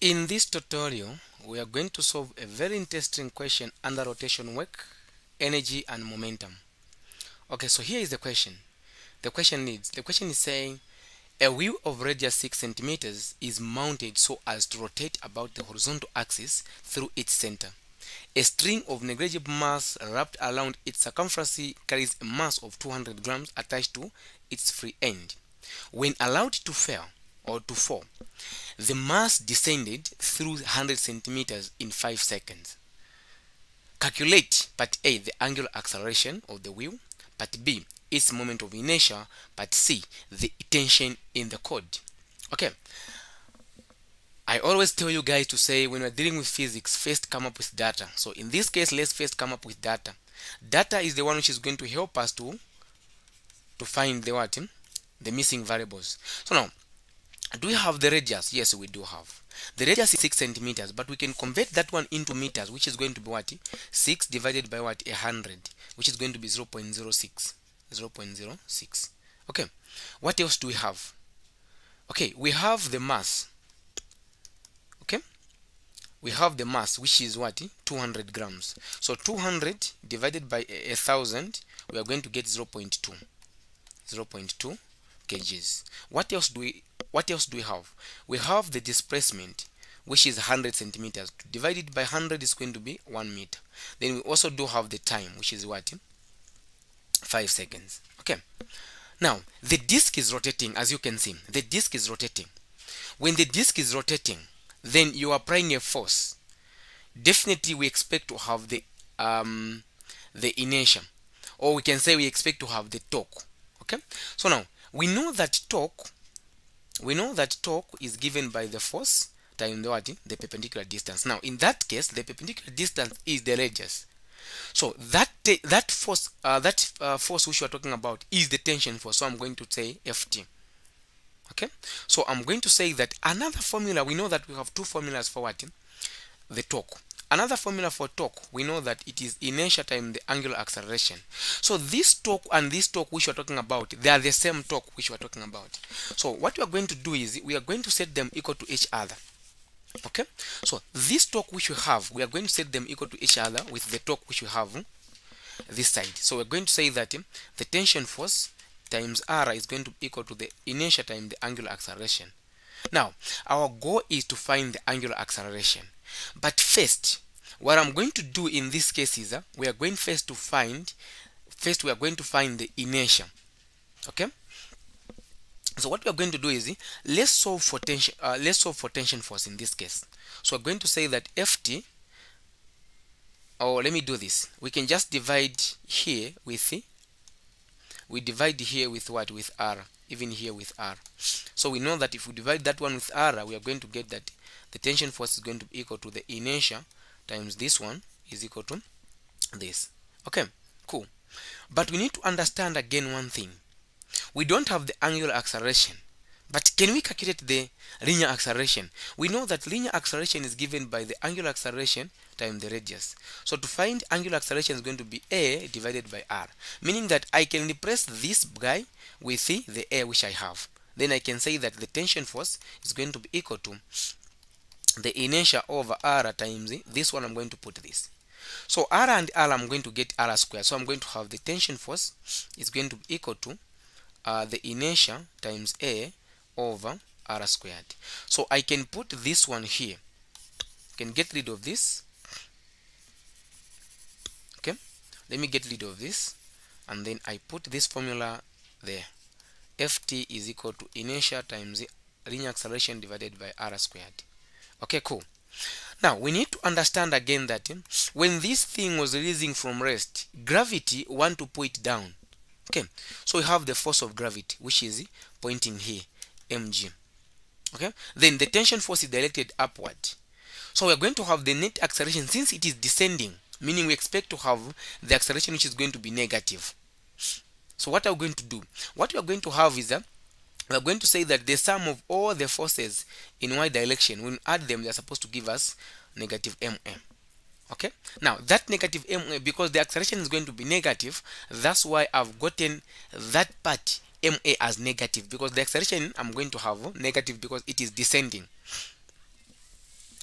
In this tutorial, we are going to solve a very interesting question under rotation work, energy and momentum. Okay, so here is the question. The question needs, the question is saying, a wheel of radius 6 centimeters is mounted so as to rotate about the horizontal axis through its center. A string of negligible mass wrapped around its circumference carries a mass of 200 grams attached to its free end. When allowed to fail or to fall, the mass descended through 100 centimeters in 5 seconds. Calculate part A the angular acceleration of the wheel, part B its moment of inertia, part C the tension in the cord. Okay. I always tell you guys to say when we're dealing with physics, first come up with data. So in this case, let's first come up with data. Data is the one which is going to help us to to find the what? Hmm? The missing variables. So now, do we have the radius? Yes, we do have. The radius is 6 centimeters, but we can convert that one into meters, which is going to be what? 6 divided by what? 100, which is going to be 0 0.06. 0 0.06. Okay. What else do we have? Okay, we have the mass okay we have the mass which is what 200 grams so 200 divided by a, thousand we are going to get 0 0.2 0 0.2 kgs what else do we what else do we have? We have the displacement which is 100 centimeters divided by 100 is going to be 1 meter. Then we also do have the time which is what? 5 seconds. Okay. Now the disk is rotating as you can see. The disk is rotating. When the disk is rotating then you are applying a force. Definitely we expect to have the um, the inertia. Or we can say we expect to have the torque. Okay? So now we know that torque we know that torque is given by the force times the what? The perpendicular distance. Now in that case the perpendicular distance is the radius. So that that force uh, that uh, force which we are talking about is the tension force. So i'm going to say ft. Okay? So i'm going to say that another formula we know that we have two formulas for what? The torque another formula for torque we know that it is inertia times the angular acceleration. So this torque and this torque which we're talking about they are the same torque which we're talking about. So what we are going to do is we are going to set them equal to each other. Okay? So this torque which we have we are going to set them equal to each other with the torque which we have this side. So we're going to say that eh, the tension force times r is going to be equal to the inertia times the angular acceleration. Now our goal is to find the angular acceleration but first what i'm going to do in this case is uh, we are going first to find first we are going to find the inertia okay? So what we are going to do is let's solve for tension uh, let's solve for tension force in this case. So we're going to say that ft or let me do this. We can just divide here with we divide here with what? With r even here with r. So we know that if we divide that one with r we are going to get that the tension force is going to be equal to the inertia times this one is equal to this. Okay cool. But we need to understand again one thing. We don't have the angular acceleration but can we calculate the linear acceleration? We know that linear acceleration is given by the angular acceleration times the radius. So to find angular acceleration is going to be a divided by r meaning that i can replace this guy with the, the a which i have. Then i can say that the tension force is going to be equal to the inertia over r times this one i'm going to put this. So r and r i'm going to get r squared. So i'm going to have the tension force is going to be equal to uh, the inertia times a over r squared. So i can put this one here. Can get rid of this. Okay. Let me get rid of this. And then i put this formula there. Ft is equal to inertia times linear acceleration divided by r squared okay cool. Now we need to understand again that eh, when this thing was releasing from rest gravity want to pull it down. Okay so we have the force of gravity which is pointing here mg. Okay then the tension force is directed upward. So we're going to have the net acceleration since it is descending meaning we expect to have the acceleration which is going to be negative. So what are we going to do? What we are going to have is that we are going to say that the sum of all the forces in y direction when we add them. They are supposed to give us negative ma okay? Now that negative ma because the acceleration is going to be negative that's why i've gotten that part ma as negative because the acceleration i'm going to have negative because it is descending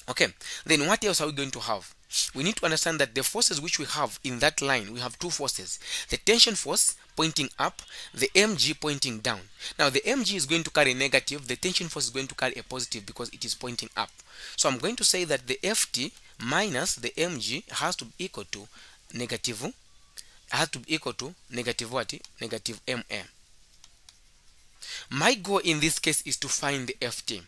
okay then what else are we going to have? We need to understand that the forces which we have in that line we have two forces. The tension force pointing up the mg pointing down. Now the mg is going to carry a negative the tension force is going to carry a positive because it is pointing up. So i'm going to say that the ft minus the mg has to be equal to negative has to be equal to negative what? Negative ma my goal in this case is to find the ft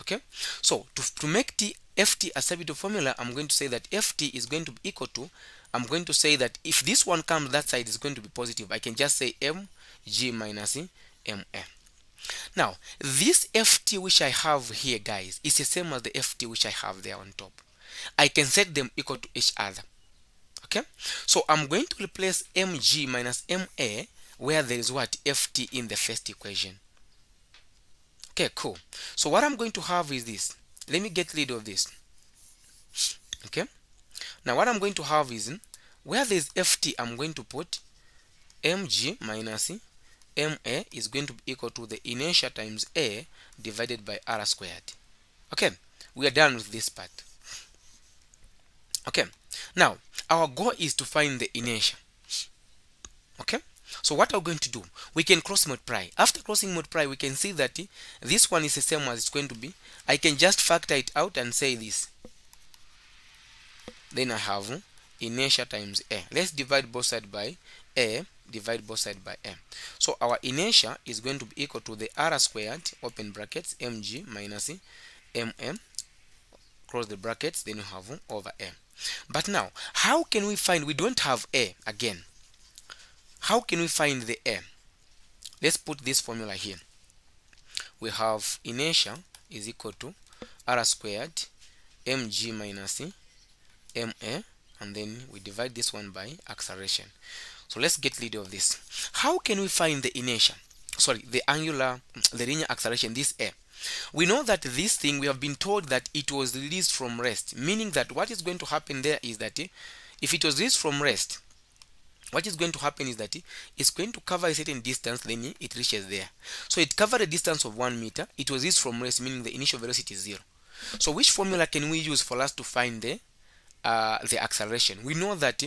okay? So to, to make t ft as a Sabito formula i'm going to say that ft is going to be equal to i'm going to say that if this one comes that side is going to be positive. I can just say mg minus ma now this ft which i have here guys is the same as the ft which i have there on top. I can set them equal to each other. Okay? So i'm going to replace mg minus ma where there is what? Ft in the first equation. Okay cool. So what i'm going to have is this let me get rid of this. Okay? Now what i'm going to have is where there's ft i'm going to put mg minus ma is going to be equal to the inertia times a divided by r squared. Okay? We are done with this part. Okay? Now our goal is to find the inertia. Okay so what are we going to do? We can cross multiply after crossing multiply we can see that this one is the same as it's going to be. I can just factor it out and say this. Then i have inertia times a. Let's divide both sides by a divide both sides by a so our inertia is going to be equal to the r squared open brackets mg minus ma close the brackets then you have over a but now how can we find we don't have a again how can we find the a let's put this formula here. We have inertia is equal to r squared mg minus ma and then we divide this one by acceleration. So let's get rid of this. How can we find the inertia? Sorry the angular the linear acceleration this a we know that this thing we have been told that it was released from rest meaning that what is going to happen there is that eh, if it was released from rest what is going to happen is that it's going to cover a certain distance then it reaches there. So it covered a distance of one meter. It was this from rest meaning the initial velocity is zero. So which formula can we use for us to find the uh, the acceleration? We know that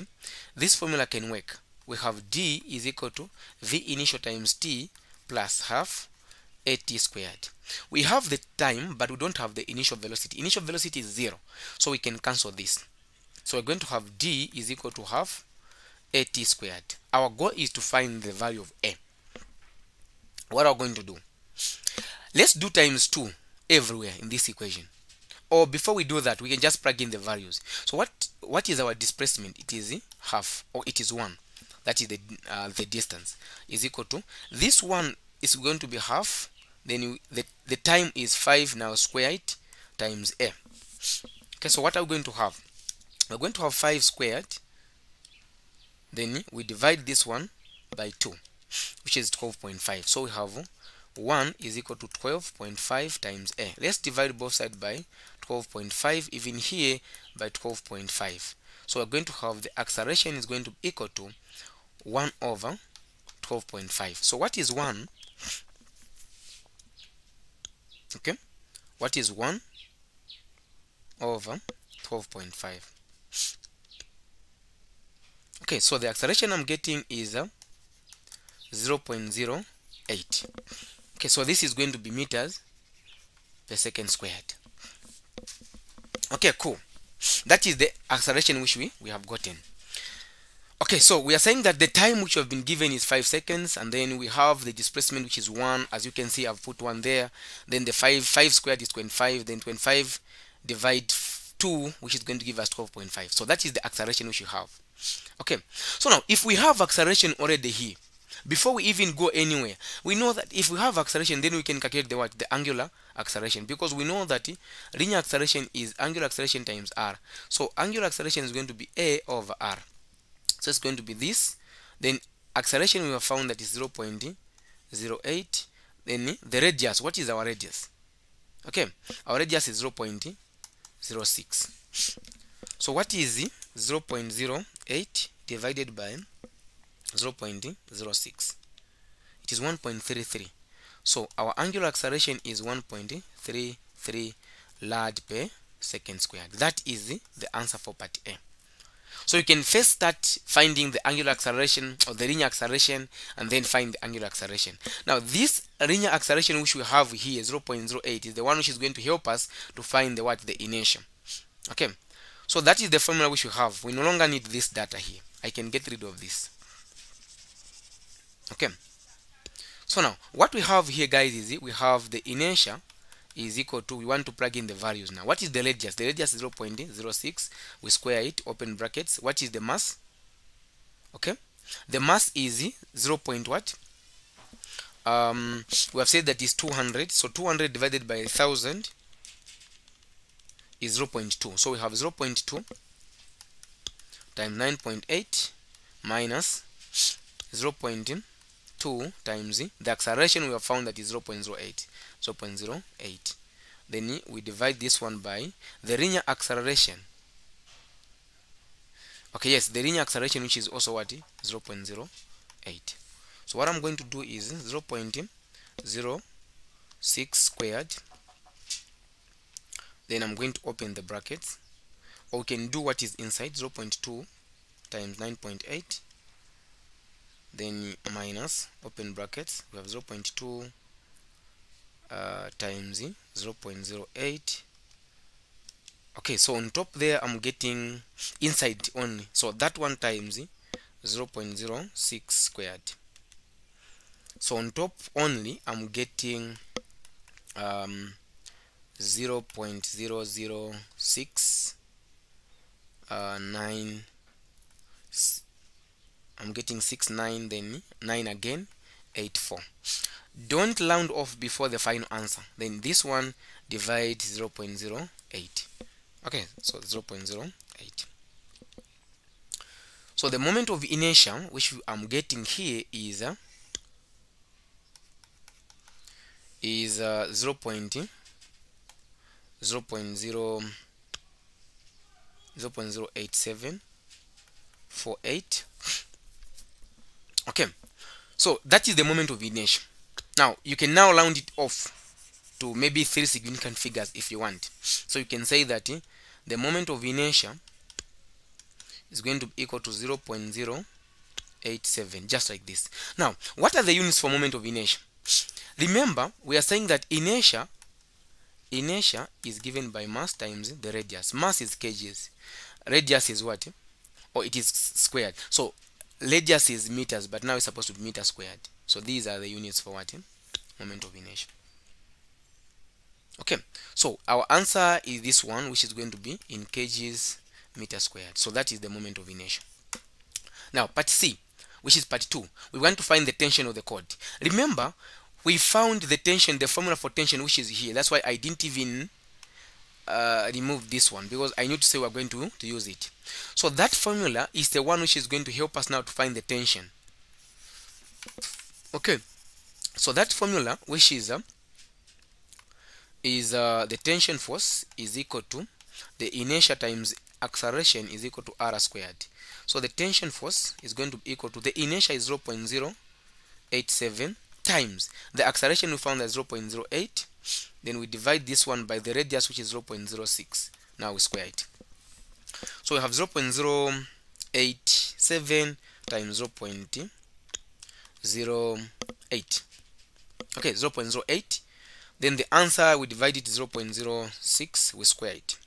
this formula can work. We have d is equal to v initial times t plus half at squared. We have the time but we don't have the initial velocity. Initial velocity is zero. So we can cancel this. So we're going to have d is equal to half at squared. Our goal is to find the value of a. What are we going to do? Let's do times 2 everywhere in this equation. Or before we do that we can just plug in the values. So what what is our displacement? It is half or it is 1 that is the uh, the distance is equal to this one is going to be half then you, the, the time is 5 now squared times a. Okay so what are we going to have? We're going to have 5 squared then we divide this one by 2 which is 12.5 so we have 1 is equal to 12.5 times a. Let's divide both sides by 12.5 even here by 12.5 so we're going to have the acceleration is going to be equal to 1 over 12.5 so what is 1 okay. What is 1 over 12.5 okay so the acceleration I'm getting is uh, 0.08 okay so this is going to be meters per second squared. Okay cool. That is the acceleration which we we have gotten. Okay so we are saying that the time which we have been given is 5 seconds and then we have the displacement which is 1 as you can see I've put 1 there. Then the 5 5 squared is 25 then 25 divide 2 which is going to give us 12.5 so that is the acceleration we have. Okay. So now if we have acceleration already here before we even go anywhere we know that if we have acceleration then we can calculate the what? The angular acceleration. Because we know that linear acceleration is angular acceleration times r. So angular acceleration is going to be a over r. So it's going to be this. Then acceleration we have found that is 0.08 then the radius. What is our radius? Okay. Our radius is 0.06 so what is 0.08 divided by 0.06 it is 1.33 so our angular acceleration is 1.33 rad per second squared. That is the answer for part A. So you can first start finding the angular acceleration or the linear acceleration and then find the angular acceleration. Now this linear acceleration which we have here 0.08 is the one which is going to help us to find the what the inertia. Okay. So that is the formula which we have. We no longer need this data here. I can get rid of this. Okay. So now what we have here guys is we have the inertia is equal to we want to plug in the values now. What is the radius? The radius is 0.06 we square it open brackets. What is the mass? Okay. The mass is 0. Point what? Um we have said that is 200 so 200 divided by 1000 is 0.2 so we have 0.2 times 9.8 minus 0.2 times the acceleration we have found that is 0.08 0.08 then we divide this one by the linear acceleration. Okay yes the linear acceleration which is also what? 0.08 so what i'm going to do is 0.06 squared. Then i'm going to open the brackets. Or we can do what is inside 0.2 times 9.8 then minus open brackets we have 0.2 uh, times 0.08 okay so on top there I'm getting inside only. So that one times 0.06 squared. So on top only I'm getting um, 0.006 uh, 9 I'm getting 6 9 then 9 again 8 4 don't round off before the final answer. Then this one divide 0 0.08 okay so 0 0.08 so the moment of inertia which I'm getting here is uh, is uh, 0. 0.0 0 0.087 48 okay. So that is the moment of inertia. Now you can now round it off to maybe three significant figures if you want. So you can say that eh, the moment of inertia is going to be equal to 0.087 just like this. Now what are the units for moment of inertia? Remember we are saying that inertia inertia is given by mass times the radius. Mass is kgs. Radius is what? Or it is squared. So radius is meters but now it's supposed to be meter squared. So these are the units for what moment of inertia. Okay so our answer is this one which is going to be in kgs meter squared. So that is the moment of inertia. Now part c which is part 2 we want to find the tension of the cord remember we found the tension the formula for tension which is here. That's why i didn't even uh, remove this one because I need to say we're going to, to use it. So that formula is the one which is going to help us now to find the tension. Okay, so that formula which is uh, is uh, the tension force is equal to the inertia times acceleration is equal to r squared. So the tension force is going to be equal to the inertia is 0.087 times the acceleration we found as 0.08 then we divide this one by the radius which is 0.06 now we square it. So we have 0.087 times 0.08 okay 0.08 then the answer we divide it 0.06 we square it.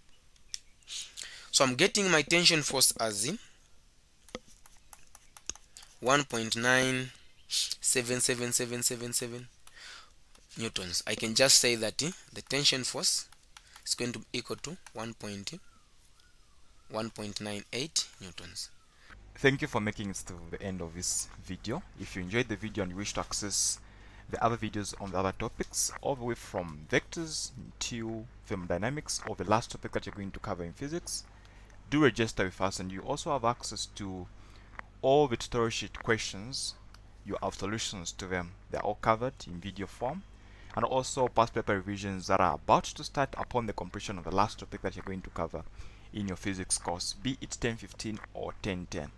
So I'm getting my tension force as 1.977777 newtons I can just say that eh, the tension force is going to be equal to 1.1.98 newtons Thank you for making it to the end of this video. If you enjoyed the video and wish to access the other videos on the other topics, all the way from vectors to thermodynamics or the last topic that you're going to cover in physics, do register with us and you also have access to all the tutorial sheet questions. You have solutions to them. They're all covered in video form and also past paper revisions that are about to start upon the completion of the last topic that you're going to cover in your physics course, be it 1015 or 1010.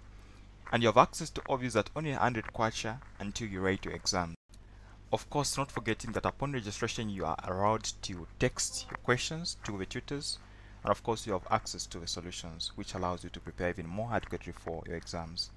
And you have access to all these at only 100 kwacha until you write your exam. Of course, not forgetting that upon registration you are allowed to text your questions to the tutors and of course you have access to the solutions which allows you to prepare even more adequately for your exams